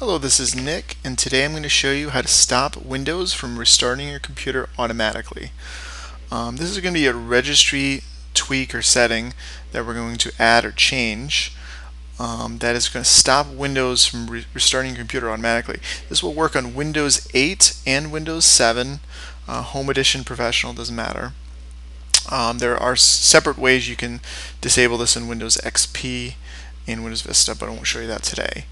Hello, this is Nick, and today I'm going to show you how to stop Windows from restarting your computer automatically. Um, this is going to be a registry tweak or setting that we're going to add or change um, that is going to stop Windows from re restarting your computer automatically. This will work on Windows 8 and Windows 7, uh, Home Edition, Professional, doesn't matter. Um, there are separate ways you can disable this in Windows XP and Windows Vista, but I won't show you that today.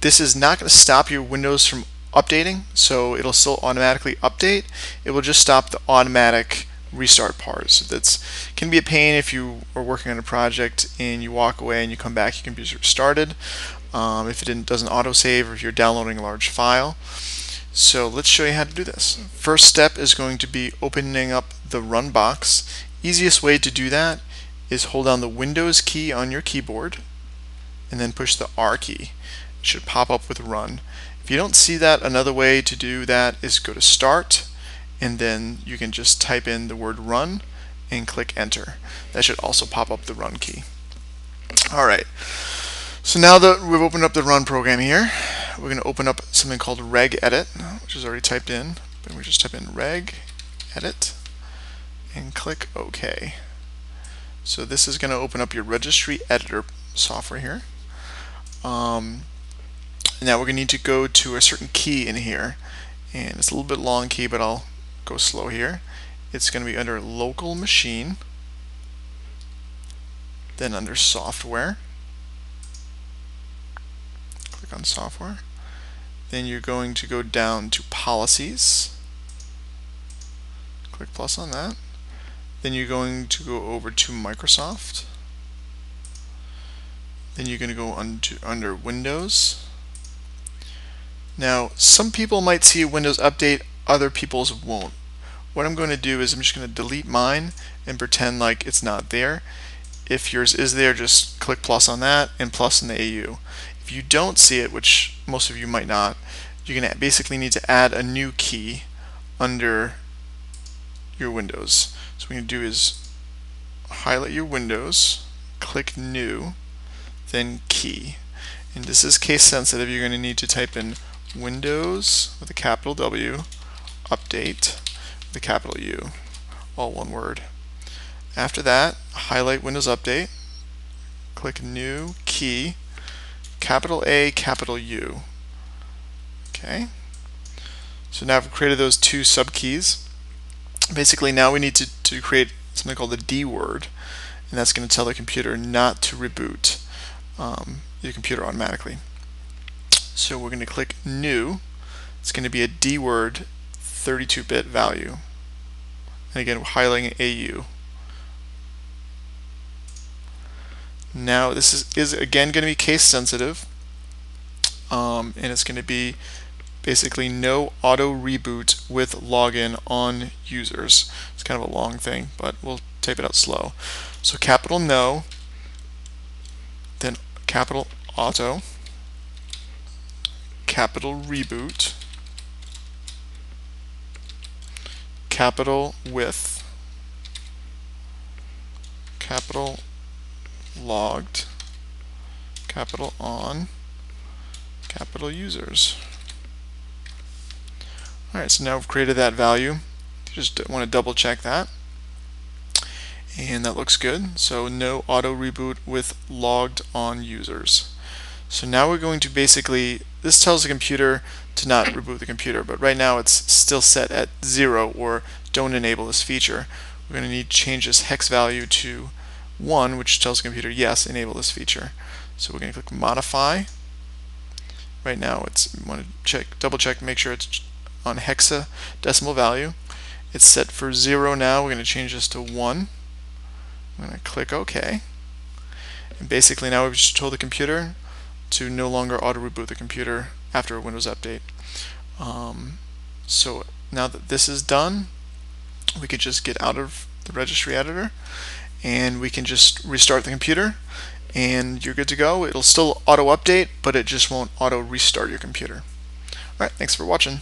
This is not going to stop your Windows from updating, so it'll still automatically update. It will just stop the automatic restart part. So that's can be a pain if you are working on a project and you walk away and you come back, your computer's restarted. Um, if it doesn't autosave or if you're downloading a large file. So let's show you how to do this. First step is going to be opening up the run box. Easiest way to do that is hold down the Windows key on your keyboard and then push the R key should pop up with run. If you don't see that, another way to do that is go to start and then you can just type in the word run and click enter. That should also pop up the run key. Alright, so now that we've opened up the run program here, we're going to open up something called regedit, which is already typed in. But we just type in regedit and click OK. So this is going to open up your registry editor software here. Um, now we're going to need to go to a certain key in here. And it's a little bit long key, but I'll go slow here. It's going to be under local machine, then under software. Click on software. Then you're going to go down to policies. Click plus on that. Then you're going to go over to Microsoft. Then you're going to go under, under Windows. Now, some people might see a Windows update, other people's won't. What I'm going to do is I'm just going to delete mine and pretend like it's not there. If yours is there, just click plus on that and plus in the AU. If you don't see it, which most of you might not, you're going to basically need to add a new key under your Windows. So what you're going to do is highlight your Windows, click New, then Key. And this is case sensitive. You're going to need to type in Windows with a capital W, update with a capital U, all one word. After that, highlight Windows Update, click New Key, capital A, capital U. Okay. So now I've created those two subkeys. Basically, now we need to, to create something called the DWORD, and that's going to tell the computer not to reboot um, your computer automatically. So we're going to click New. It's going to be a DWORD 32-bit value. And again, we're highlighting AU. Now this is, is again going to be case sensitive. Um, and it's going to be basically no auto reboot with logged on users. It's kind of a long thing, but we'll type it out slow. So capital no, then capital auto, capital reboot, capital with, capital logged, capital on, capital users. Alright, so now we've created that value. Just want to double check that. And that looks good. So no auto reboot with logged on users. So now we're going to basically, this tells the computer to not reboot the computer, but right now it's still set at zero or don't enable this feature. We're going to need to change this hex value to 1, which tells the computer, yes, enable this feature. So we're going to click modify. Right now it's want to check, double check, make sure it's on hexadecimal value. It's set for 0 now. We're going to change this to 1. I'm going to click OK. And basically now we've just told the computer to no longer auto reboot the computer after a Windows update. Um, so now that this is done, we could just get out of the registry editor and we can just restart the computer and you're good to go. It'll still auto update, but it just won't auto restart your computer. Alright, thanks for watching.